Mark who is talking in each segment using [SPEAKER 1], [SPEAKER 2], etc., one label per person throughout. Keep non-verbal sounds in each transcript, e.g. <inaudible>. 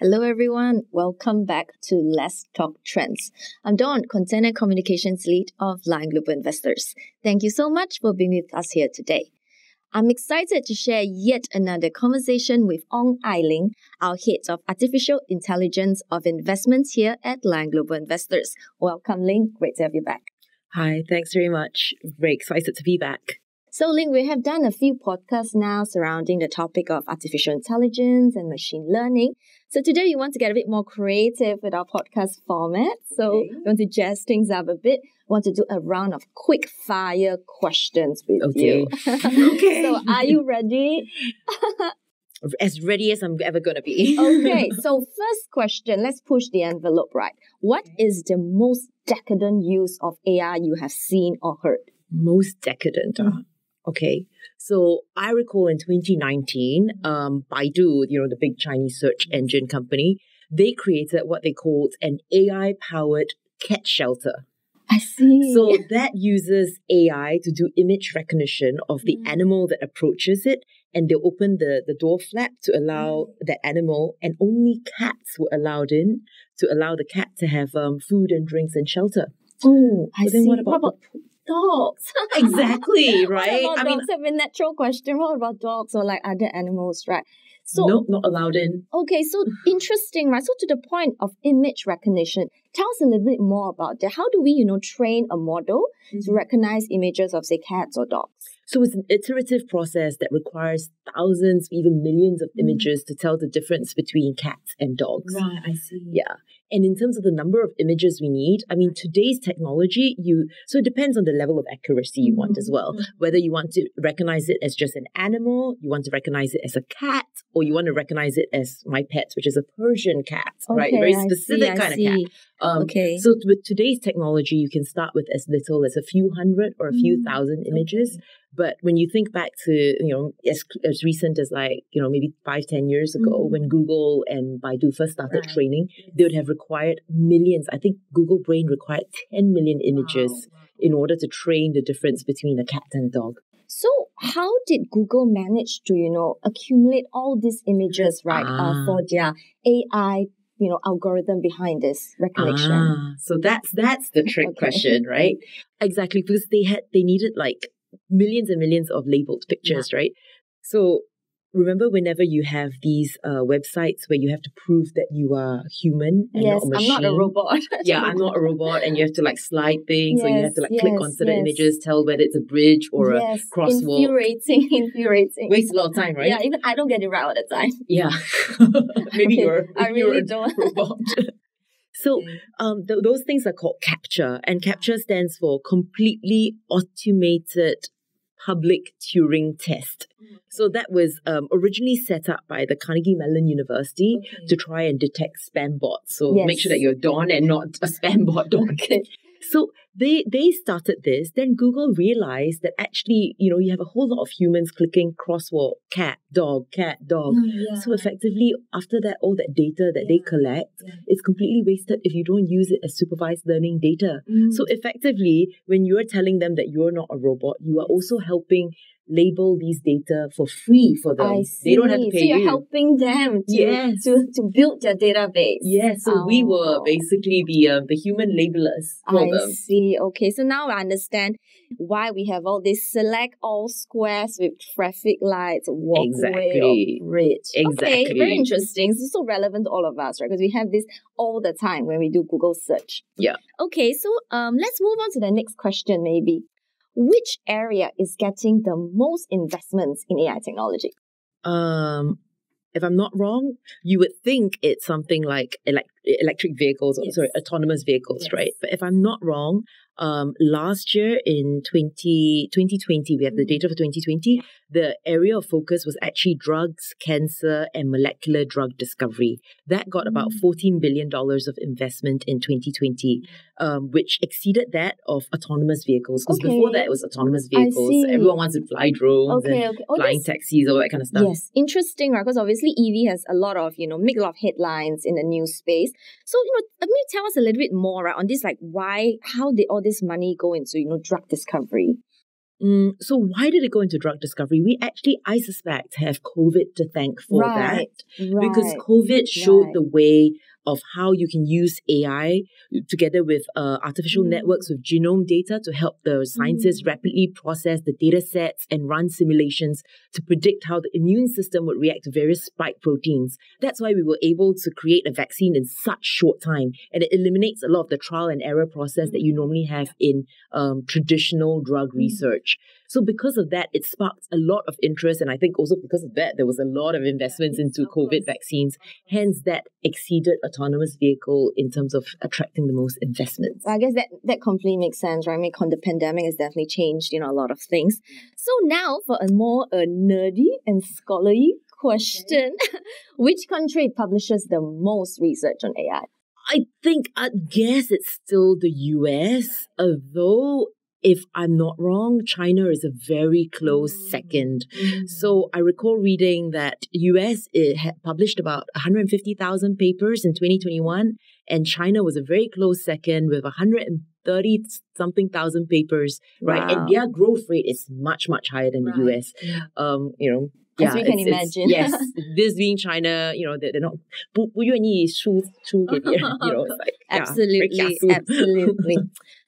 [SPEAKER 1] Hello, everyone. Welcome back to Let's Talk Trends. I'm Dawn, Content and Communications Lead of Lion Global Investors. Thank you so much for being with us here today. I'm excited to share yet another conversation with Ong Ai Ling, our Head of Artificial Intelligence of Investments here at Lion Global Investors. Welcome, Ling. Great to have you back.
[SPEAKER 2] Hi, thanks very much. Very excited to be back.
[SPEAKER 1] So, Ling, we have done a few podcasts now surrounding the topic of artificial intelligence and machine learning. So, today we want to get a bit more creative with our podcast format. So, okay. we want to jazz things up a bit. We want to do a round of quick fire questions with okay. you. <laughs> <laughs> okay. So, are you ready? <laughs>
[SPEAKER 2] as ready as I'm ever going to be.
[SPEAKER 1] okay, so first question, let's push the envelope right. What is the most decadent use of AI you have seen or heard?
[SPEAKER 2] Most decadent. Mm-hmm. Okay. So I recall in 2019, um, Baidu, you know, the big Chinese search engine company, they created what they called an AI powered cat shelter.
[SPEAKER 1] I see.
[SPEAKER 2] So <laughs> that uses AI to do image recognition of the mm. animal that approaches it, and they open the, the door flap to allow mm. that animal, and only cats were allowed in to allow the cat to have um, food and drinks and shelter.
[SPEAKER 1] Oh, I see. What about, what about the, <laughs> dogs.
[SPEAKER 2] exactly, right?
[SPEAKER 1] I mean, have a natural question. What about dogs or like other animals, right?
[SPEAKER 2] So nope, not allowed in.
[SPEAKER 1] Okay, so <sighs> interesting, right? So to the point of image recognition, tell us a little bit more about that. How do we, you know, train a model mm-hmm. to recognize images of say cats or dogs?
[SPEAKER 2] So it's an iterative process that requires thousands, even millions of mm. images mm. to tell the difference between cats and dogs.
[SPEAKER 1] Right, I see.
[SPEAKER 2] Yeah. And in terms of the number of images we need, I mean, today's technology, you, so it depends on the level of accuracy you mm-hmm. want as well. Mm-hmm. Whether you want to recognize it as just an animal, you want to recognize it as a cat, or you want to recognize it as my pet, which is a Persian cat, okay, right? Very specific
[SPEAKER 1] see,
[SPEAKER 2] kind of cat.
[SPEAKER 1] Um, okay.
[SPEAKER 2] So with today's technology, you can start with as little as a few hundred or a few mm-hmm. thousand images. Okay. But when you think back to, you know, as, as recent as like, you know, maybe five, ten years ago, mm-hmm. when Google and Baidu first started right. training, they would have required millions. I think Google Brain required 10 million images wow. in order to train the difference between a cat and a dog.
[SPEAKER 1] So how did Google manage to, you know, accumulate all these images, right, ah. uh, for their AI you know algorithm behind this recognition ah,
[SPEAKER 2] so that's that's the trick okay. question right <laughs> exactly because they had they needed like millions and millions of labeled pictures, yeah. right? So remember whenever you have these uh, websites where you have to prove that you are human and
[SPEAKER 1] yes,
[SPEAKER 2] not a machine.
[SPEAKER 1] I'm not a robot. <laughs>
[SPEAKER 2] yeah, I'm not a robot, and you have to like slide things, yes, or you have to like yes, click on certain images, tell whether it's a bridge or a crosswalk.
[SPEAKER 1] Infuriating, <laughs> infuriating.
[SPEAKER 2] Wastes a lot of time, right?
[SPEAKER 1] Yeah, even I don't get it right all the time.
[SPEAKER 2] Yeah, <laughs> maybe okay. you're. I really you're don't. robot. So um, th- those things are called CAPTCHA, and CAPTCHA stands for Completely Automated Public Turing Test. Mm, so that was um, originally set up by the Carnegie Mellon University okay. to try and detect spam bots. So yes. make sure that you're Dawn and not a spam bot. Don't <laughs> So they they started this. Then Google realized that actually, you know, you have a whole lot of humans clicking crosswalk, cat, dog, cat, dog. Mm, yeah. So effectively, after that, all that data that yeah. they collect yeah. is completely wasted if you don't use it as supervised learning data. Mm. So effectively, when you're telling them that you're not a robot, you are also helping label these data for free for them.
[SPEAKER 1] I see. They don't have to pay so you're you. helping them to, yes. to, to build their database.
[SPEAKER 2] Yes. So oh. we were basically the uh, the human labelers for
[SPEAKER 1] I
[SPEAKER 2] them.
[SPEAKER 1] see. Okay. So now I understand why we have all these select all squares with traffic lights, walkway exactly. or bridge.
[SPEAKER 2] Exactly.
[SPEAKER 1] Okay. Very interesting. This is so relevant to all of us, right? Because we have this all the time when we do Google search.
[SPEAKER 2] Yeah.
[SPEAKER 1] Okay. So um, let's move on to the next question maybe which area is getting the most investments in AI technology?
[SPEAKER 2] Um, if I'm not wrong, you would think it's something like elect- electric vehicles, or yes. sorry, autonomous vehicles, yes. right? But if I'm not wrong, um, last year in 20, 2020, we have the data for 2020, the area of focus was actually drugs, cancer, and molecular drug discovery. That got about mm. $14 billion of investment in 2020, um, which exceeded that of autonomous vehicles. Because okay. before that, it was autonomous vehicles. Everyone wants to fly drones okay, and okay. Oh, flying taxis, all that kind of stuff.
[SPEAKER 1] Yes, interesting, right? Because obviously EV has a lot of, you know, make a lot of headlines in the news space. So, you know, let me tell us a little bit more, right, on this, like why, how did all this money go into, you know, drug discovery?
[SPEAKER 2] Mm, so why did it go into drug discovery? We actually, I suspect, have COVID to thank for
[SPEAKER 1] right,
[SPEAKER 2] that.
[SPEAKER 1] Right,
[SPEAKER 2] because COVID showed
[SPEAKER 1] right.
[SPEAKER 2] the way of how you can use AI together with uh, artificial
[SPEAKER 1] Mm.
[SPEAKER 2] networks with genome data to help the scientists
[SPEAKER 1] Mm.
[SPEAKER 2] rapidly process the data sets and run simulations to predict how the immune system would react to various spike proteins. That's why we were able to create a vaccine in such short time. And it eliminates a lot of the trial and error process that you normally have in um, traditional drug
[SPEAKER 1] Mm.
[SPEAKER 2] research. So because of that, it sparked a lot of interest. And I think also because of that, there was a lot of investments
[SPEAKER 1] Yes,
[SPEAKER 2] into
[SPEAKER 1] of course.
[SPEAKER 2] COVID vaccines. Hence, that exceeded autonomous vehicle in terms of attracting the most investments.
[SPEAKER 1] I guess that that completely makes sense, right? I mean, con- the pandemic has definitely changed, you know, a lot of things. So now for a more uh, nerdy and scholarly question, <laughs> which country publishes the most research on AI?
[SPEAKER 2] I think, I'd guess it's still the US, although if I'm not wrong, China is a very close second. So I recall reading that US it had published about 150,000 papers in 2021, and China was a very close second with 130 something thousand papers, right?
[SPEAKER 1] Wow.
[SPEAKER 2] And their growth rate is much much higher than
[SPEAKER 1] Right.
[SPEAKER 2] the US.
[SPEAKER 1] Yeah.
[SPEAKER 2] Um, you know.
[SPEAKER 1] As we can
[SPEAKER 2] it's- it's-
[SPEAKER 1] imagine.
[SPEAKER 2] yes, <laughs> this being China, you know, they're, they're not 不不愿意输出给别人, you <laughs> know, it's like yeah, very
[SPEAKER 1] Absolutely,
[SPEAKER 2] kiasu. <laughs>
[SPEAKER 1] absolutely.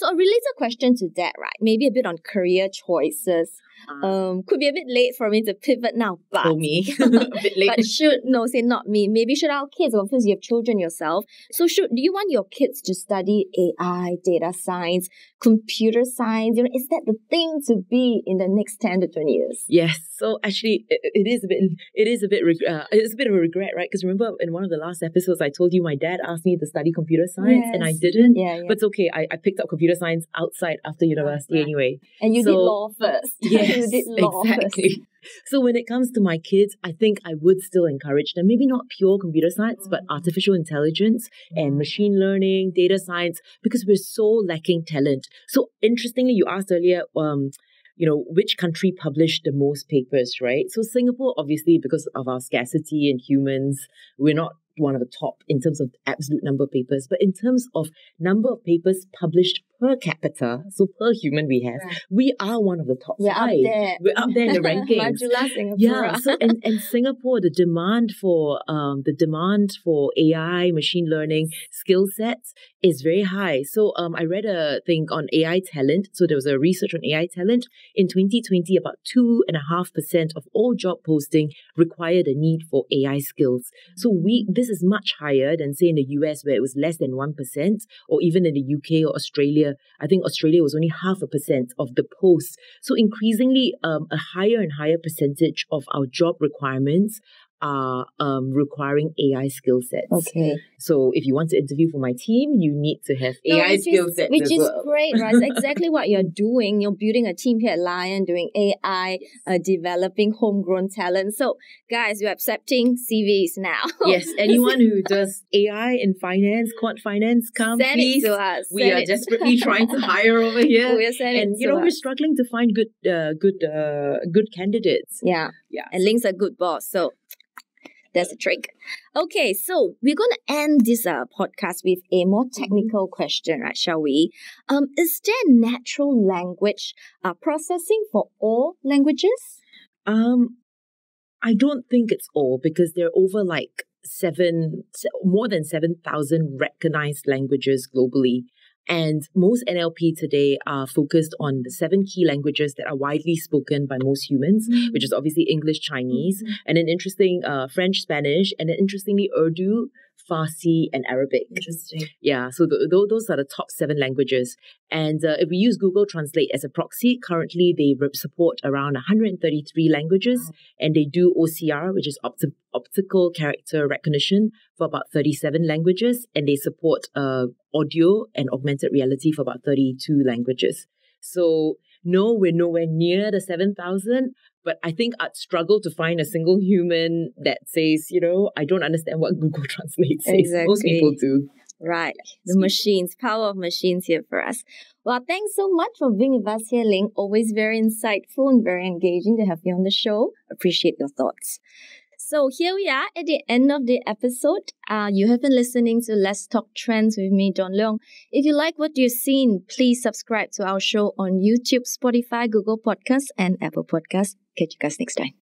[SPEAKER 1] So a related question to that, right? Maybe a bit on career choices. Um, could be a bit late for me to pivot now, but
[SPEAKER 2] For me, <laughs> <laughs> a bit late.
[SPEAKER 1] but should no say not me. Maybe should our kids, of course you have children yourself. So should do you want your kids to study AI, data science, computer science? You know, is that the thing to be in the next ten to twenty years?
[SPEAKER 2] Yes. So actually, it, it is a bit. It is a bit. Uh, it's a bit of a regret, right? Because remember, in one of the last episodes, I told you my dad asked me to study computer science, and I didn't.
[SPEAKER 1] Yeah, yeah.
[SPEAKER 2] But it's okay. I, I picked up computer science outside after university
[SPEAKER 1] right.
[SPEAKER 2] anyway.
[SPEAKER 1] and you did <laughs> law first.
[SPEAKER 2] Yes,
[SPEAKER 1] you did law
[SPEAKER 2] exactly.
[SPEAKER 1] first.
[SPEAKER 2] So when it comes to my kids, I think I would still encourage them. Maybe not pure computer science, but
[SPEAKER 1] Mm.
[SPEAKER 2] artificial intelligence and machine learning, data science, because we're so lacking talent. So interestingly, you asked earlier, um, you know, which country published the most papers, right? So Singapore, obviously, because of our scarcity in humans, we're not one of the top in terms of absolute number of papers, but in terms of number of papers published per capita, so per human we have,
[SPEAKER 1] Right.
[SPEAKER 2] we are one of the top
[SPEAKER 1] We're up there.
[SPEAKER 2] We're up there in the <laughs> rankings.
[SPEAKER 1] Majulah Singapore.
[SPEAKER 2] Yeah, so in, in Singapore, the demand for um the demand for AI, machine learning skill sets is very high. So um I read a thing on AI talent. So there was a research on AI talent. In 2020, about two and a half percent of all job posting required a need for AI skills. So we this is much higher than say in the US where it was less than one percent, or even in the UK or Australia. I think Australia was only half a percent of the posts. So increasingly, um, a higher and higher percentage of our job requirements are um, requiring AI skill sets.
[SPEAKER 1] Okay.
[SPEAKER 2] So if you want to interview for my team, you need to have AI skill
[SPEAKER 1] is,
[SPEAKER 2] sets
[SPEAKER 1] which is
[SPEAKER 2] well.
[SPEAKER 1] great, right? It's exactly <laughs> what you're doing. You're building a team here at Lion, doing AI, uh, developing homegrown talent. So, guys, you're accepting CVs now.
[SPEAKER 2] yes, anyone who <laughs> does AI in finance, quant finance, come
[SPEAKER 1] Send
[SPEAKER 2] please.
[SPEAKER 1] it to us.
[SPEAKER 2] We
[SPEAKER 1] Send
[SPEAKER 2] are
[SPEAKER 1] it-
[SPEAKER 2] desperately trying to hire <laughs> over here.
[SPEAKER 1] We'll send it
[SPEAKER 2] and you know we're struggling to find good, uh, good, uh, good candidates.
[SPEAKER 1] Yeah.
[SPEAKER 2] Yeah.
[SPEAKER 1] And Ling's a good boss. So that's a trick. Okay, so we're going to end this uh, podcast with a more technical question, right? Shall we? Um, is there natural language uh, processing for all languages?
[SPEAKER 2] Um, I don't think it's all because there are over like seven, more than 7,000 recognized languages globally. And most NLP today are focused on the seven key languages that are widely spoken by most humans, which is obviously English, Chinese, and an interesting uh, French, Spanish, and then interestingly Urdu, Farsi, and Arabic.
[SPEAKER 1] Interesting.
[SPEAKER 2] Yeah, so th- th- those are the top seven languages. And uh, if we use Google Translate as a proxy, currently they support around 133 languages and they do OCR, which is opti- optical character recognition, for about 37 languages. And they support uh, audio and augmented reality for about 32 languages. So, no, we're nowhere near the 7,000. But I think I'd struggle to find a single human that says, you know, I don't understand what Google <laughs> Translate says. Most
[SPEAKER 1] Exactly.
[SPEAKER 2] people do.
[SPEAKER 1] Right. The machines, power of machines here for us. Well, thanks so much for being with us here, Ling. Always very insightful and very engaging to have you on the show. Appreciate your thoughts. So here we are at the end of the episode. Uh, you have been listening to Let's Talk Trends with me, Dawn Leong. If you like what you've seen, please subscribe to our show on YouTube, Spotify, Google Podcasts, and Apple Podcasts. Catch you guys next time.